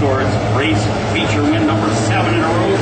towards race feature win number seven in a row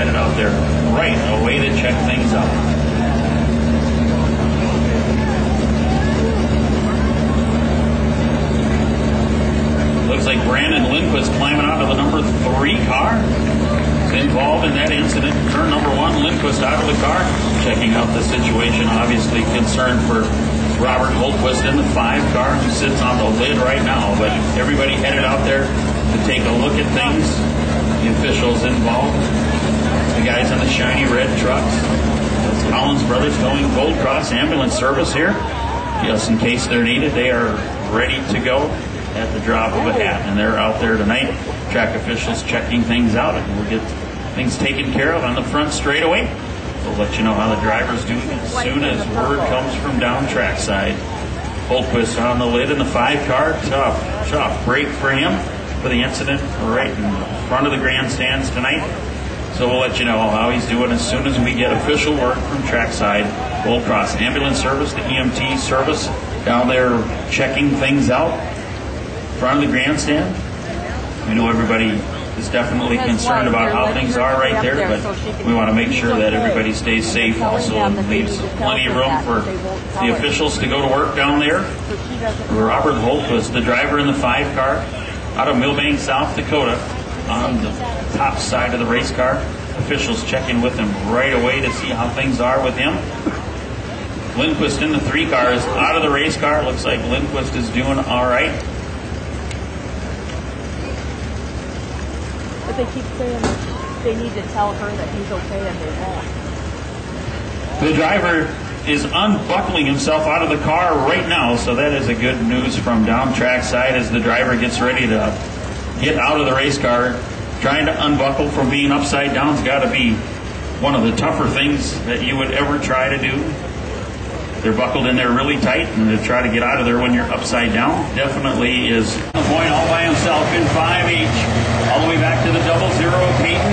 headed out there right away to check things out. Looks like Brandon Lindquist climbing out of the number three car. Involved in that incident. Turn number one, Lindquist out of the car. Checking out the situation. Obviously concerned for Robert Holtquist in the five car who sits on the lid right now. But everybody headed out there to take a look at things. The officials involved. The guys in the shiny red trucks. That's Collins Brothers going Gold Cross ambulance service here. Just in case they're needed, they are ready to go at the drop of a hat. And they're out there tonight, track officials checking things out, and we'll get things taken care of on the front straight away. We'll let you know how the driver's doing as soon as word comes from down trackside. Holtquist on the lid in the five car. Tough, tough break for him for the incident right in front of the grandstands tonight. So we'll let you know how he's doing as soon as we get official word from trackside. Gold Cross Ambulance Service, the EMT service down there checking things out in front of the grandstand. We know everybody is definitely concerned about how things are right there, but we want to make sure that everybody stays safe also and leaves plenty of room for the officials to go to work down there. Robert Holt was the driver in the five car out of Milbank, South Dakota on the top side of the race car. Officials checking with him right away to see how things are with him. Lindquist in the three car is out of the race car. Looks like Lindquist is doing all right. But they keep saying they need to tell her that he's okay and they won't. The driver is unbuckling himself out of the car right now, so that is a good news from down track side as the driver gets ready to get out of the race car. Trying to unbuckle from being upside down has got to be one of the tougher things that you would ever try to do. They're buckled in there really tight, and to try to get out of there when you're upside down definitely is a point all by himself in 5H. All the way back to the double zero. Peyton